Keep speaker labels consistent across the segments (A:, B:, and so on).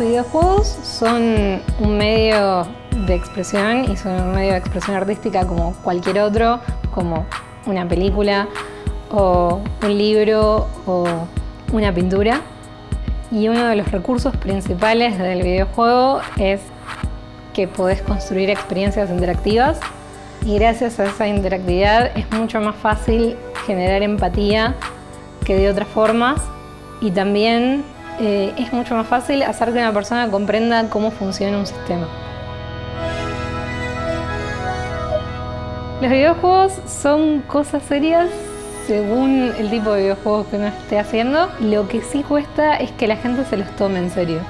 A: videojuegos son un medio de expresión y son un medio de expresión artística como cualquier otro, como una película o un libro o una pintura. Y uno de los recursos principales del videojuego es que podés construir experiencias interactivas y gracias a esa interactividad es mucho más fácil generar empatía que de otras formas y también eh, es mucho más fácil hacer que una persona comprenda cómo funciona un sistema. Los videojuegos son cosas serias según el tipo de videojuegos que uno esté haciendo. Lo que sí cuesta es que la gente se los tome en serio.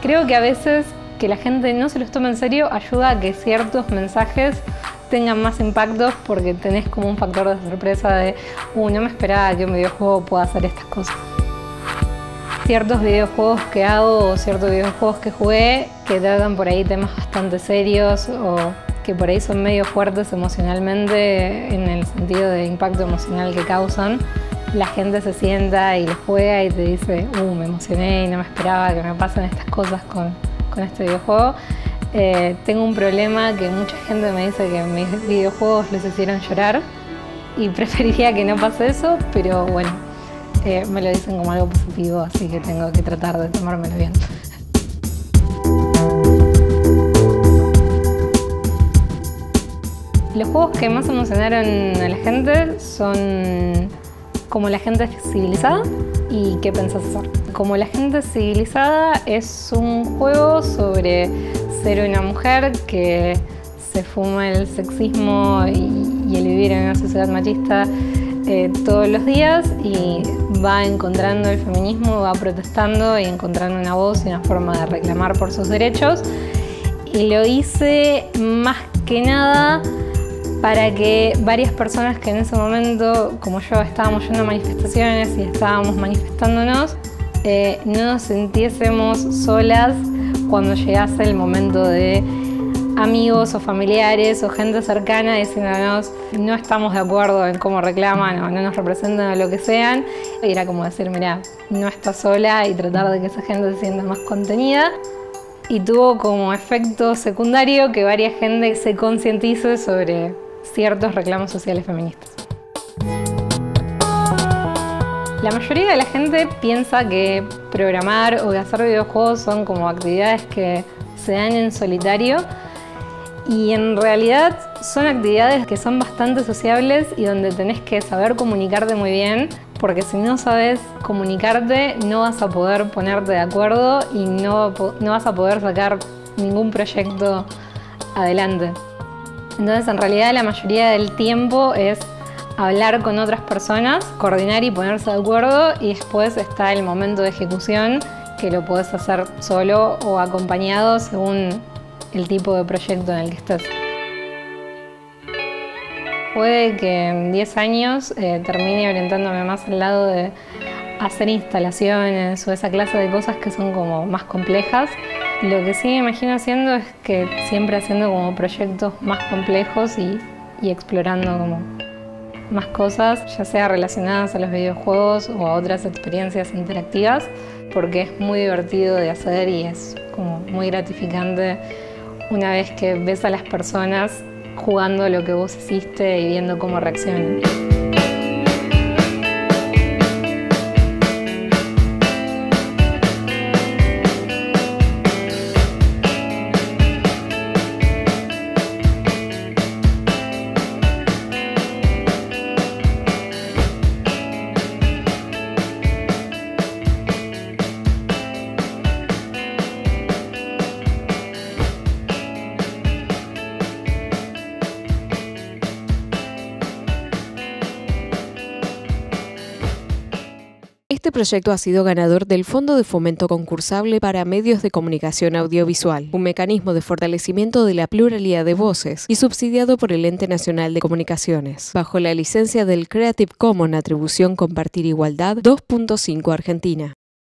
A: Creo que a veces que la gente no se los tome en serio ayuda a que ciertos mensajes tengan más impactos porque tenés como un factor de sorpresa de, uh, no me esperaba que un videojuego pueda hacer estas cosas. Ciertos videojuegos que hago o ciertos videojuegos que jugué que tratan por ahí temas bastante serios o que por ahí son medio fuertes emocionalmente en el sentido de impacto emocional que causan, la gente se sienta y lo juega y te dice, uh, me emocioné y no me esperaba que me pasen estas cosas con, con este videojuego. Eh, tengo un problema que mucha gente me dice que mis videojuegos les hicieron llorar y preferiría que no pase eso, pero bueno, eh, me lo dicen como algo positivo, así que tengo que tratar de tomármelo bien. Los juegos que más emocionaron a la gente son como la gente civilizada y qué pensás hacer. Como la gente civilizada es un juego sobre ser una mujer que se fuma el sexismo y, el vivir en una sociedad machista eh, todos los días y va encontrando el feminismo, va protestando y encontrando una voz y una forma de reclamar por sus derechos. Y lo hice más que nada para que varias personas que en ese momento, como yo, estábamos yendo a manifestaciones y estábamos manifestándonos, eh, no nos sintiésemos solas cuando llegase el momento de amigos o familiares o gente cercana diciéndonos no estamos de acuerdo en cómo reclaman o no nos representan o lo que sean. Era como decir, mira, no estás sola y tratar de que esa gente se sienta más contenida. Y tuvo como efecto secundario que varias gente se concientice sobre ciertos reclamos sociales feministas. La mayoría de la gente piensa que programar o hacer videojuegos son como actividades que se dan en solitario y en realidad son actividades que son bastante sociables y donde tenés que saber comunicarte muy bien porque si no sabes comunicarte no vas a poder ponerte de acuerdo y no, no vas a poder sacar ningún proyecto adelante. Entonces en realidad la mayoría del tiempo es hablar con otras personas, coordinar y ponerse de acuerdo y después está el momento de ejecución que lo puedes hacer solo o acompañado según el tipo de proyecto en el que estés. Puede que en 10 años eh, termine orientándome más al lado de hacer instalaciones o esa clase de cosas que son como más complejas. Lo que sí me imagino haciendo es que siempre haciendo como proyectos más complejos y explorando como más cosas, ya sea relacionadas a los videojuegos o a otras experiencias interactivas, porque es muy divertido de hacer y es como muy gratificante una vez que ves a las personas jugando lo que vos hiciste y viendo cómo reaccionan.
B: Este proyecto ha sido ganador del Fondo de Fomento Concursable para Medios de Comunicación Audiovisual, un mecanismo de fortalecimiento de la pluralidad de voces y subsidiado por el Ente Nacional de Comunicaciones, bajo la licencia del Creative Commons Atribución Compartir Igualdad 2.5 Argentina.